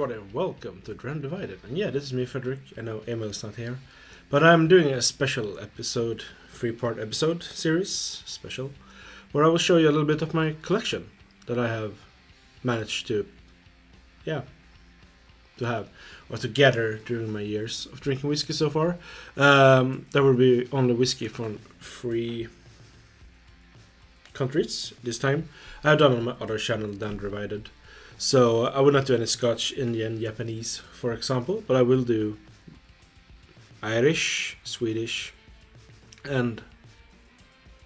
everybody, welcome to Dram Divided. And yeah, this is me, Fredrik. I know Emil's not here, but I'm doing a special episode, three-part episode series, special, where I will show you a little bit of my collection that I have managed to, yeah, to have or to gather during my years of drinking whiskey so far. Um, there will be only whiskey from three countries this time. I have done on my other channel, Dram Divided. So I will not do any Scotch, Indian, Japanese, for example, but I will do Irish, Swedish, and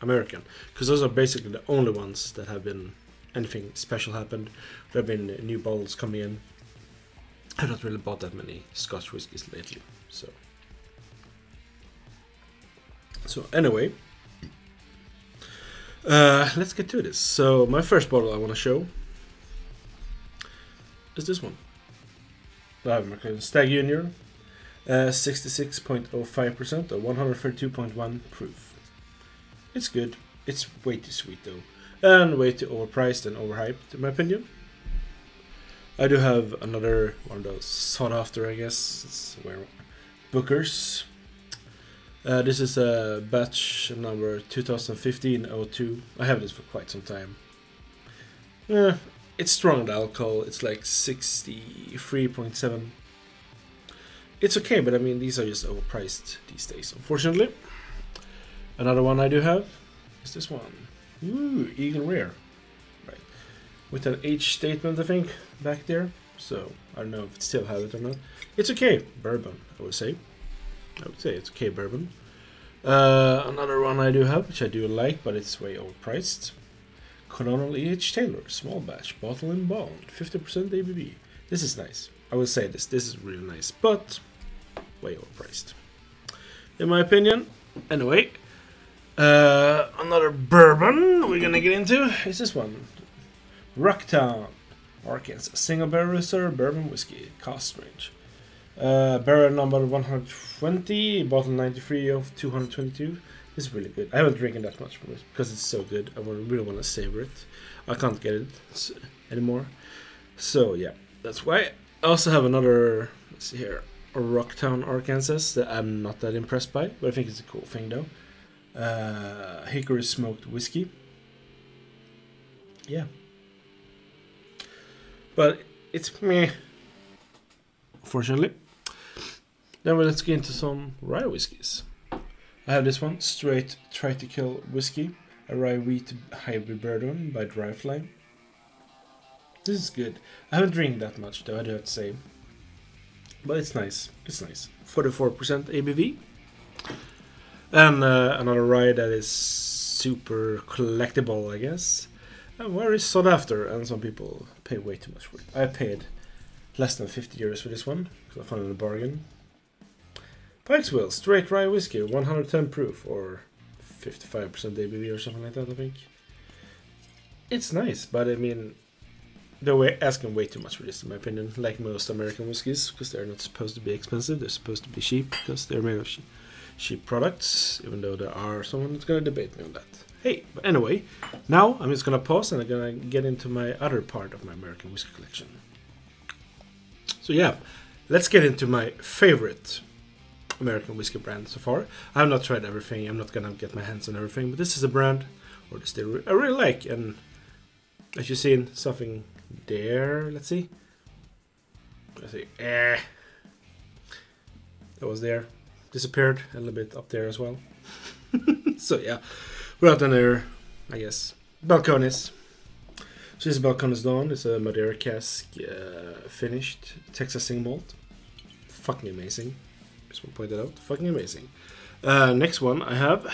American, because those are basically the only ones that have been anything special happened. There have been new bottles coming in. I've not really bought that many Scotch whiskies lately, so. So anyway, uh, let's get to this. So my first bottle I want to show is this one. Stagg Junior, uh, 66.05% or 132.1 proof. It's good. It's way too sweet though, and way too overpriced and overhyped in my opinion. I do have another one of those sought after, I guess. It's where Booker's. Uh, this is a batch number 2015-02. I have this for quite some time. Yeah, it's strong alcohol. It's like 63.7. It's okay, but I mean, these are just overpriced these days, unfortunately. Another one I do have is this one. Ooh, Eagle Rare. Right. With an H statement, I think, back there. So, I don't know if it still has it or not. It's okay. Bourbon, I would say. I would say it's okay, bourbon. Uh, another one I do have, which I do like, but it's way overpriced. Colonel E.H. Taylor, small batch, bottled in bond, 50% ABV. This is nice. I will say this. This is really nice, but way overpriced. In my opinion. Anyway, uh, another bourbon we're gonna get into is this one. Rocktown, Arkansas. Single barrel reserve bourbon whiskey. Cask strength. Uh, barrel number 120, bottle 93 of 222. It's really good. I haven't drinking that much from it because it's so good. I really want to savor it. I can't get it anymore. So yeah, that's why. I also have another. Let's see here, Rocktown, Arkansas that I'm not that impressed by, but I think it's a cool thing though. Uh, hickory smoked whiskey. Yeah, but it's me. Fortunately. Then let's get into some rye whiskies. I have this one, straight Triticale Whiskey, a rye wheat hybrid bourbon by Dry Fly. This is good. I haven't drank that much though, I do have to say. But it's nice. It's nice. 44% ABV. And uh, another rye that is super collectible, I guess. And very sought after, and some people pay way too much for it. I paid less than 50 euros for this one, because I found it a bargain. Pikesville, straight rye whiskey, 110 proof, or 55% ABV or something like that, I think. It's nice, but I mean, they're asking way too much for this, in my opinion, like most American whiskies, because they're not supposed to be expensive, they're supposed to be cheap, because they're made of cheap products, even though there are someone that's going to debate me on that. Hey, but anyway, now I'm just going to pause and I'm going to get into my other part of my American whiskey collection. So yeah, let's get into my favorite American whiskey brand so far. I have not tried everything. I'm not gonna get my hands on everything, but this is a brand or this I really like. And as you see, something there. Let's see. Let's see. Eh. That was there. Disappeared a little bit up there as well. so yeah, we're out without any, I guess, Balcones. So this is Balcones Dawn. It's a Madeira cask uh, finished Texas single malt. Fucking amazing. Just want to point that out. Fucking amazing. Uh, next one I have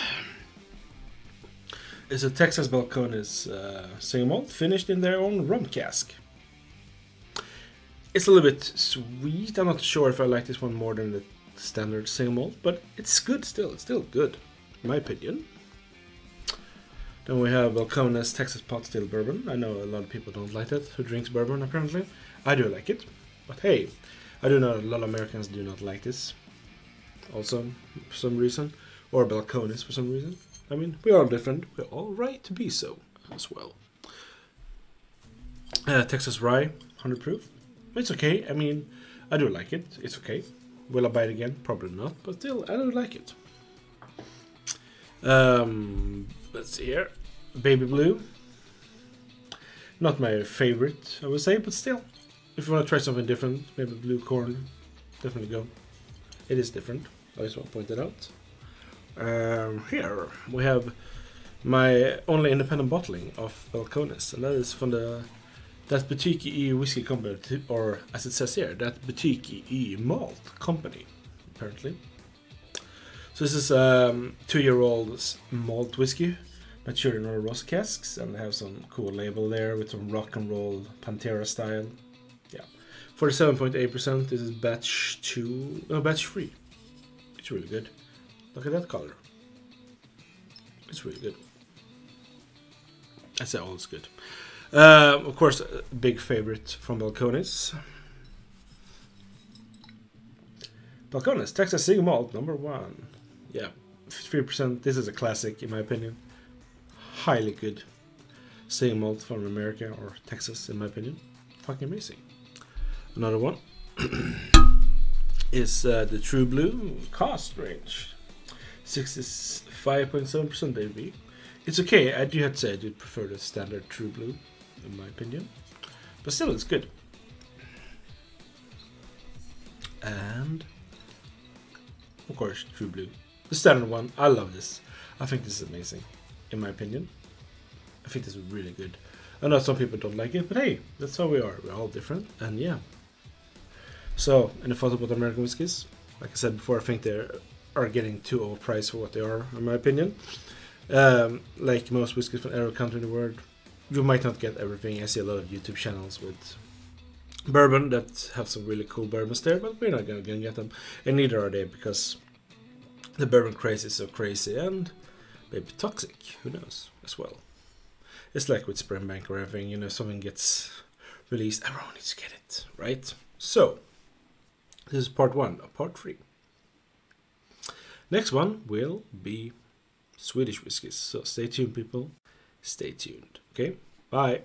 is a Texas Balcones uh, single malt finished in their own rum cask. It's a little bit sweet. I'm not sure if I like this one more than the standard single malt, but it's good still. It's still good, in my opinion. Then we have Balcones Texas Pot Still Bourbon. I know a lot of people don't like it who drinks bourbon apparently. I do like it, but hey, I do know a lot of Americans do not like this also for some reason, or Balcones for some reason. I mean, we are different. We're all right to be so as well. Uh, Texas Rye, 100 proof. It's okay. I mean, I do like it. It's okay. Will I buy it again? Probably not, but still, I do like it. Um, let's see here. Baby Blue. Not my favorite, I would say, but still. If you want to try something different, maybe blue corn, definitely go. It is different. I just want to point that out. Um, here we have my only independent bottling of Balcones, and that is from the that Boutique E whiskey company, or as it says here, that Boutique E malt company, apparently. So this is um, two-year-old malt whiskey, matured in our rose casks, and they have some cool label there with some rock and roll Pantera style. Yeah, forty-seven point eight percent. This is batch two, no batch three. It's really good. Look at that color. It's really good. I say all is good. Uh, of course, a big favorite from Balcones. Balcones, Texas Single Malt, number one. Yeah, 3%. This is a classic, in my opinion. Highly good. Single Malt from America or Texas, in my opinion. Fucking amazing. Another one is uh, the True Blue cask strength. 65.7% ABV. It's okay, I do have to say I do prefer the standard True Blue in my opinion. But still, it's good. And of course, True Blue, the standard one. I love this. I think this is amazing, in my opinion. I think this is really good. I know some people don't like it, but hey, that's how we are. We're all different, and yeah. So, in the photo about American whiskeys, like I said before, I think they are getting too overpriced for what they are, in my opinion. Um, like most whiskeys from every country in the world, you might not get everything. I see a lot of YouTube channels with bourbon that have some really cool bourbons there, but we're not gonna get them, and neither are they because the bourbon craze is so crazy and maybe toxic. Who knows as well. It's like with Springbank or everything, you know, something gets released, everyone needs to get it, right? So, this is part one of part three. Next one will be Swedish whiskies. So stay tuned, people. Stay tuned. Okay, bye.